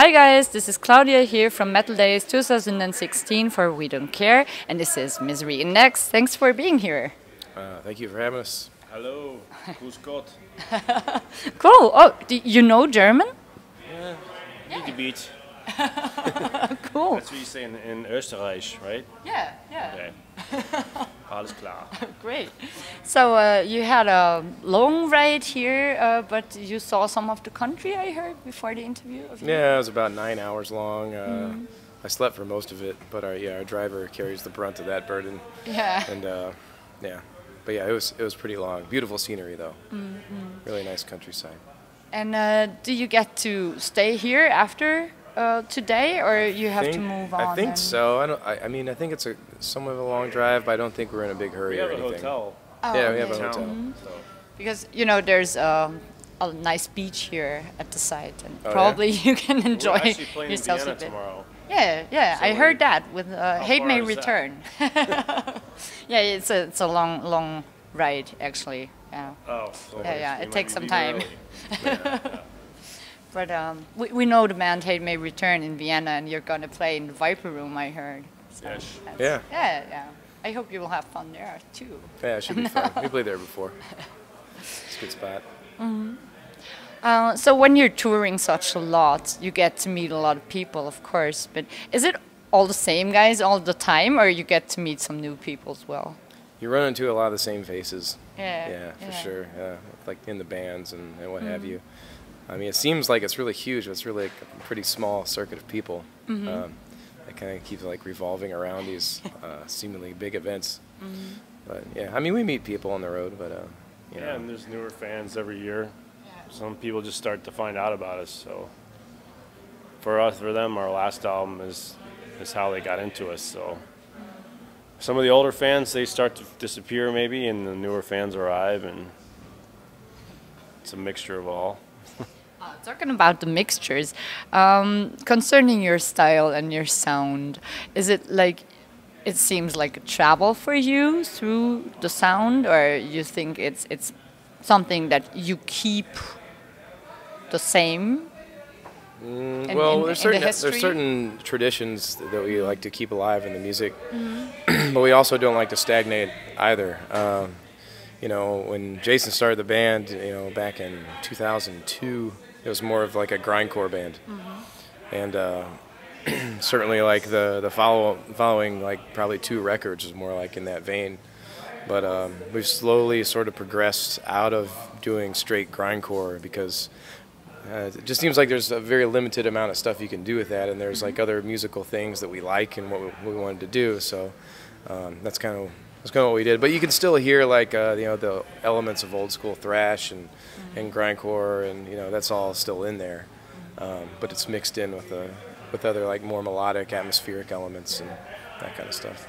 Hi guys, this is Claudia here from Metal Days 2016 for We Don't Care, and this is Misery Index. Thanks for being here. Uh, thank you for having us. Hello, grüß Gott. Cool. Oh, do you know German? Yeah, Gebiet. Cool. That's what you say in, in Österreich, right? Yeah, yeah. Okay. Alles klar. Great. So uh, you had a long ride here, uh, but you saw some of the country, I heard, before the interview. Of. Yeah, it was about nine hours long. Uh, I slept for most of it, but our yeah our driver carries the brunt of that burden. Yeah. And uh, yeah, but yeah, it was it was pretty long. Beautiful scenery though. Really nice countryside. And uh, do you get to stay here after uh, today, or you have to move on? I think and- so. I don't. I, I mean, I think it's a somewhat of a long drive, but I don't think we're in a big hurry We hurry have or a anything. hotel. Oh, Yeah, we have a okay. hotel. Town. So Because you know there's um, a nice beach here at the site, and Oh, yeah? probably you can enjoy actually playing in yourselves a bit. tomorrow. Yeah, yeah, So I heard that with uh, Hate May? Return. yeah, it's a it's a long long ride actually. Yeah. Oh, so Yeah, yeah, it takes some leave time. early. But um, we, we know the band Hate May Return in Vienna, and you're gonna play in the Viper Room. I heard. So Yes. Yeah. Yeah, yeah. I hope you will have fun there too. Yeah, it should be fun. We played there before. It's a good spot. Uh, so when you're touring such a lot, you get to meet a lot of people, of course. But is it all the same guys all the time, or you get to meet some new people as well? You run into a lot of the same faces. Yeah. Yeah, for yeah. sure. Yeah, like in the bands and, and what Mm-hmm. have you. I mean, it seems like it's really huge. but It's really like a pretty small circuit of people. Mm-hmm. Um, it kind of keeps like revolving around these uh, seemingly big events. Mm-hmm. But yeah, I mean, we meet people on the road, but uh, you Yeah, know, and there's newer fans every year. Some people just start to find out about us. So for us, for them, our last album is is how they got into us. So some of the older fans they start to disappear maybe, and the newer fans arrive, and it's a mixture of all. Uh, talking about the mixtures, um, concerning your style and your sound, is it like it seems like a travel for you through the sound, or you think it's it's something that you keep the same? in- Mm, well, in- there's in the certain there's certain traditions that we like to keep alive in the music, but we also don't like to stagnate either. Um, you know, when Jason started the band, you know, back in 2002, it was more of like a grindcore band, and uh, certainly like the the follow following like probably two records is more like in that vein. But um, we've slowly sort of progressed out of doing straight grindcore because uh, it just seems like there's a very limited amount of stuff you can do with that, and there's like other musical things that we like and what we, we wanted to do. So um, that's kind of that's kind of what we did. But you can still hear like uh, you know the elements of old school thrash and and grindcore, and you know that's all still in there. Um, but it's mixed in with the with other like more melodic, atmospheric elements and that kind of stuff.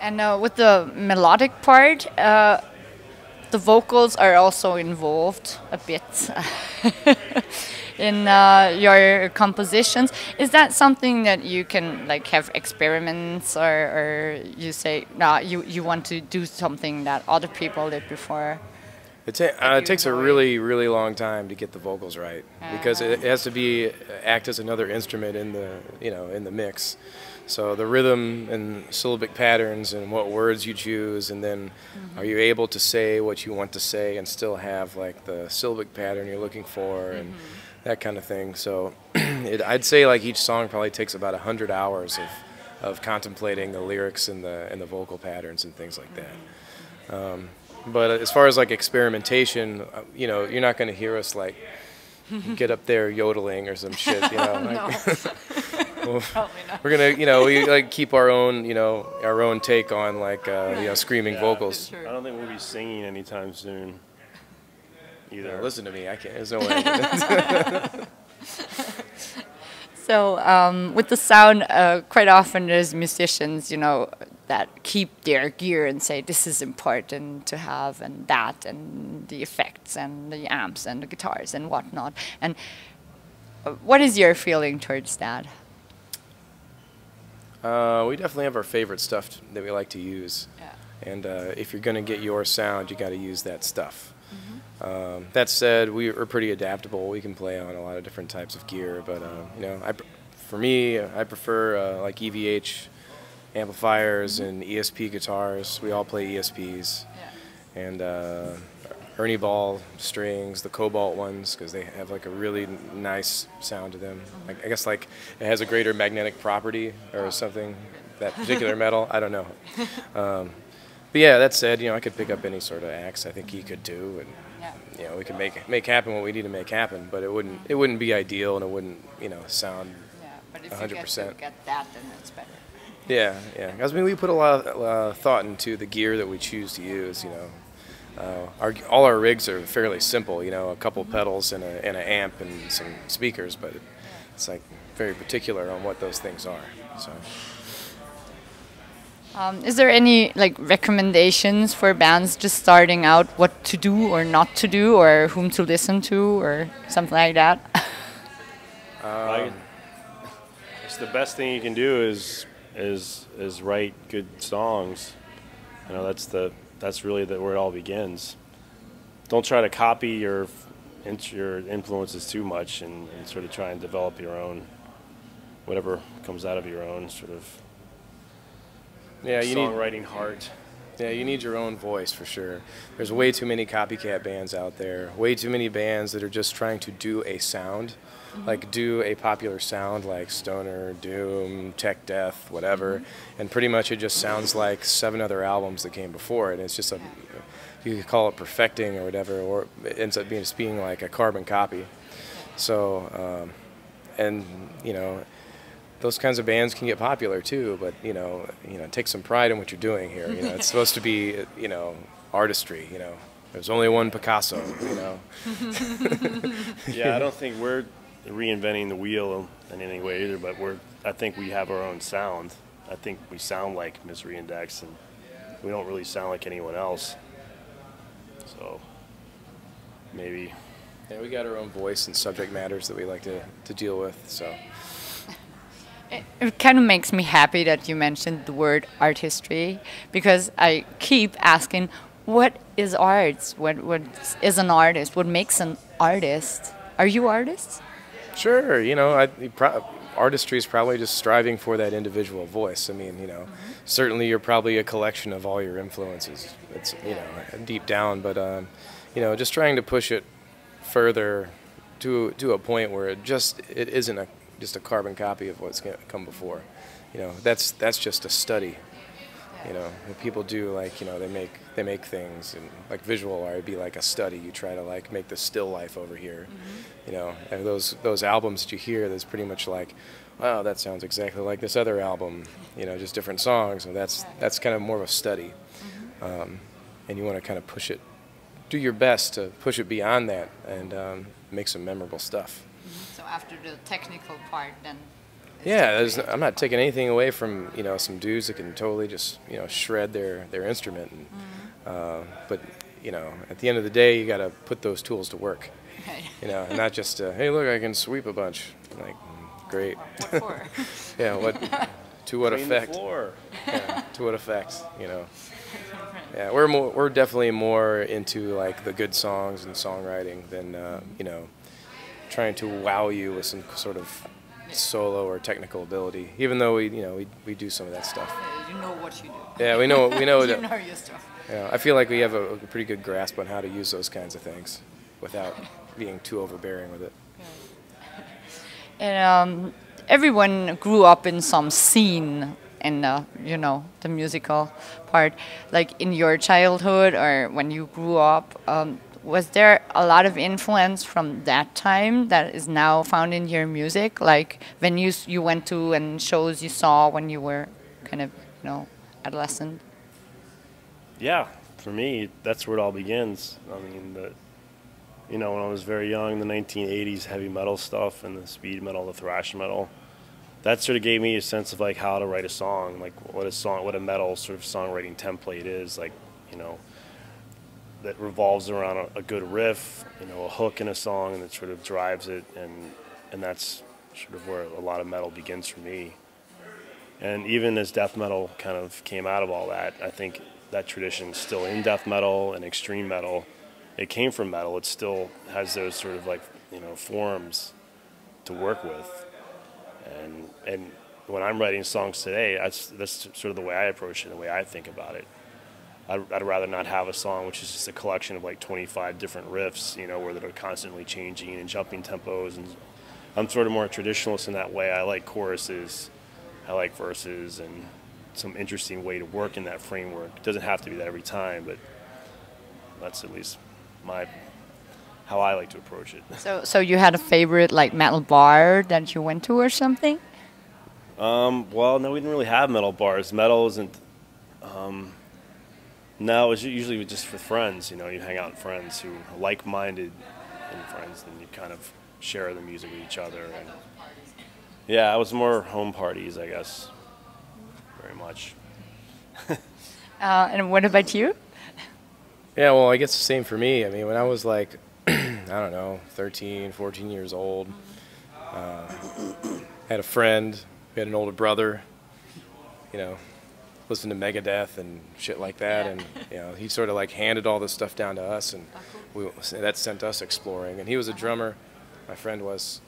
And uh, with the melodic part, uh, the vocals are also involved a bit in uh, your compositions. Is that something that you can like have experiments, or, or you say no, you you want to do something that other people did before? It, ta- uh, it takes a really, really long time to get the vocals right because it, has to be act as another instrument in the you know in the mix. So the rhythm and syllabic patterns and what words you choose, and then Mm-hmm. are you able to say what you want to say and still have like the syllabic pattern you're looking for and Mm-hmm. That kind of thing. So it, I'd say like each song probably takes about a hundred hours of, of contemplating the lyrics and the and the vocal patterns and things like that. Um, but as far as like experimentation, uh, you know, you're not going to hear us like get up there yodeling or some shit, you know. like- Well, We're gonna, you know, we like keep our own, you know, our own take on like, uh, you know, screaming Yeah. vocals. I don't think we'll be singing anytime soon. Either. Listen to me, I can't. There's no way. So um, with the sound, uh, quite often there's musicians, you know, that keep their gear and say this is important to have, and that, and the effects, and the amps, and the guitars, and whatnot. And uh, what is your feeling towards that? Uh, we definitely have our favorite stuff that we like to use. Yeah. And uh, if you're going to get your sound, you got to use that stuff. Um, that said, we are pretty adaptable. We can play on a lot of different types of gear, but uh, you know, I, for me, I prefer uh, like EVH amplifiers and ESP guitars. We all play ESPs, Yeah. and uh, Ernie Ball strings, the Cobalt ones, because they have like a really nice sound to them. Like, I guess like it has a greater magnetic property or something. That particular metal, I don't know. Um, but yeah, that said, you know, I could pick up any sort of axe. I think he could do, and. You know, we can make make happen what we need to make happen. But it wouldn't it wouldn't be ideal, and it wouldn't you know sound. Yeah, but if A you hundred get to get that, then it's better. Yeah, yeah. 'Cause, I mean, we put a lot of uh, thought into the gear that we choose to use. You know, uh, our all our rigs are fairly simple. You know, a couple pedals and a and an amp and some speakers, but it's like very particular on what those things are. So. Um, is there any like recommendations for bands just starting out, what to do or not to do, or whom to listen to, or something like that? I, it's the best thing you can do is is is write good songs. You know, that's the that's really the, where it all begins. Don't try to copy your your influences too much, and, and sort of try and develop your own whatever comes out of your own sort of Yeah, you need songwriting heart. Yeah, you need your own voice for sure. There's way too many copycat bands out there. Way too many bands that are just trying to do a sound, like do a popular sound like stoner, doom, tech death, whatever, and pretty much it just sounds like seven other albums that came before it. It's just a you could call it perfecting or whatever, or it ends up being just being like a carbon copy. So, um, and you know, those kinds of bands can get popular too, but you know, you know, take some pride in what you're doing here. You know, it's supposed to be, you know, artistry. You know, there's only one Picasso. You know, yeah, I don't think we're reinventing the wheel in any way either, but we're I think we have our own sound. I think we sound like Misery Index, and we don't really sound like anyone else. So maybe yeah, we got our own voice and subject matters that we like to, to deal with. So, It, kind of makes me happy that you mentioned the word art history because I keep asking, what is art? What what is an artist? What makes an artist? Are you artists? sure, you know, I, artistry is probably just striving for that individual voice. I mean, you know, certainly you're probably a collection of all your influences. It's you know deep down, but um, you know, just trying to push it further to to a point where it just it isn't a just a carbon copy of what's come before. You know, that's that's just a study. You know, what people do like you know they make they make things and like visual art would be like a study. You try to like make the still life over here. You know, and those those albums that you hear, that's pretty much like, wow, that sounds exactly like this other album. You know, just different songs, and that's that's kind of more of a study. Um, and you want to kind of push it, do your best to push it beyond that and um, make some memorable stuff. So after the technical part, then. Yeah, there's, I'm not taking anything away from you know some dudes that can totally just you know shred their their instrument, and, uh, but you know at the end of the day you got to put those tools to work, you know, and not just uh, hey look I can sweep a bunch, like mm, great, What for? yeah what to what clean the effect, floor. yeah, to what effect, you know. Yeah, we're more, we're definitely more into like the good songs and songwriting than uh, you know trying to wow you with some sort of solo or technical ability. Even though we you know we, we do some of that stuff. you know what you do. Yeah, we know we know. you know your stuff. yeah, I feel like we have a, a pretty good grasp on how to use those kinds of things without being too overbearing with it. And um, everyone grew up in some scene in the, you know, the musical part. Like in your childhood or when you grew up, um, was there a lot of influence from that time that is now found in your music? Like venues you went to and shows you saw when you were kind of, you know, adolescent? Yeah, for me, that's where it all begins. I mean, the, you know, when I was very young, the 1980s heavy metal stuff and the speed metal, the thrash metal, that sort of gave me a sense of like how to write a song, like what a song, what a metal sort of songwriting template is, like, you know, that revolves around a, a good riff, you know, a hook in a song, and that sort of drives it, and and that's sort of where a lot of metal begins for me. And even as death metal kind of came out of all that, I think that tradition is still in death metal and extreme metal. it came from metal, it still has those sort of like you know forms to work with, and and when I'm writing songs today, that's that's sort of the way I approach it, the way I think about it. I'd, I'd, rather not have a song which is just a collection of like 25 different riffs, you know, where they're constantly changing and jumping tempos. And I'm sort of more traditionalist in that way. I like choruses, I like verses, and some interesting way to work in that framework. It doesn't have to be that every time, but that's at least my how I like to approach it. So, so you had a favorite like metal bar that you went to or something? Um, well, no, we didn't really have metal bars. Metal isn't. Um, no, it was usually just for friends. You know, you hang out with friends who are like-minded and friends, and you kind of share the music with each other. And yeah, it was more home parties, I guess. Very much. uh, and what about you? Yeah, well, I guess the same for me. I mean, when I was like, I don't know, 13, 14 years old, uh, had a friend, we had an older brother, you know, listened to Megadeth and shit like that, yeah. and you know, he sort of like handed all this stuff down to us, and we, that sent us exploring. And he was a drummer, my friend was,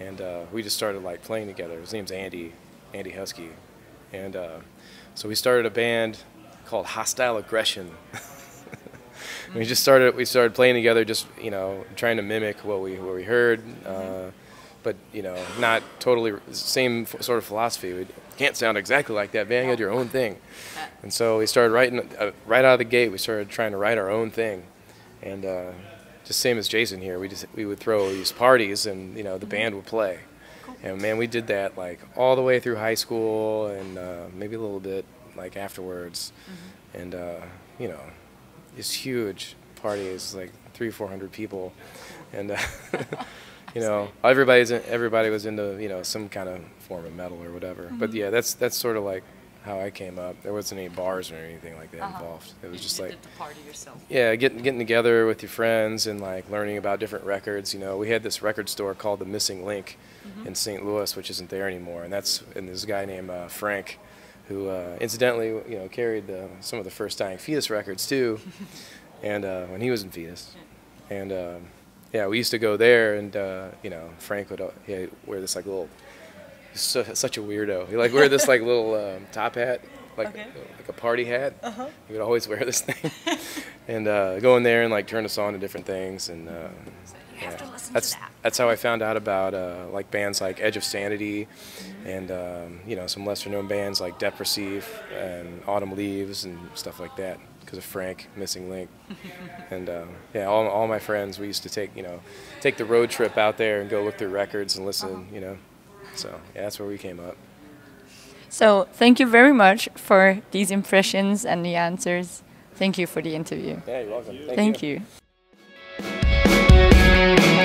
and uh, we just started like playing together. His name's Andy, Andy Husky, and uh, so we started a band called Hostile Aggression. we just started we started playing together, just you know, trying to mimic what we what we heard. Uh, but you know, not totally same sort of philosophy. We can't sound exactly like that band. You had your own thing, and so we started writing uh, right out of the gate. We started trying to write our own thing, and uh, just same as Jason here. We just we would throw these parties, and you know, the band would play. And man, we did that like all the way through high school, and uh, maybe a little bit like afterwards, mm-hmm. and uh, you know, it's huge parties like three, four hundred people, and. Uh, you know, everybody's everybody was into you know some kind of form of metal or whatever. Mm-hmm. But yeah, that's that's sort of like how I came up. There wasn't any bars or anything like that uh-huh. involved. It was just like party yourself. Yeah, getting getting together with your friends and like learning about different records. You know, we had this record store called the Missing Link mm-hmm. in St. Louis, which isn't there anymore, and that's and this guy named uh, Frank, who uh, incidentally you know carried the, some of the first dying fetus records too, and uh, when he was in fetus, and. Um, yeah, we used to go there, and uh, you know, Frank would uh, wear this like little, so, such a weirdo. He like wear this like little um, top hat, like okay. like a party hat. Uh-huh. He would always wear this thing, and uh, go in there and like turn us on to different things, and uh, yeah, that's that. that's how I found out about uh, like bands like Edge of Sanity, mm-hmm. and um, you know some lesser known bands like Depressive and Autumn Leaves and stuff like that because of Frank missing link. and uh, yeah, all, all my friends we used to take you know take the road trip out there and go look through records and listen. Uh-huh. You know, so yeah, that's where we came up. So thank you very much for these impressions and the answers. Thank you for the interview. Yeah, you're welcome. Thank, thank you. you.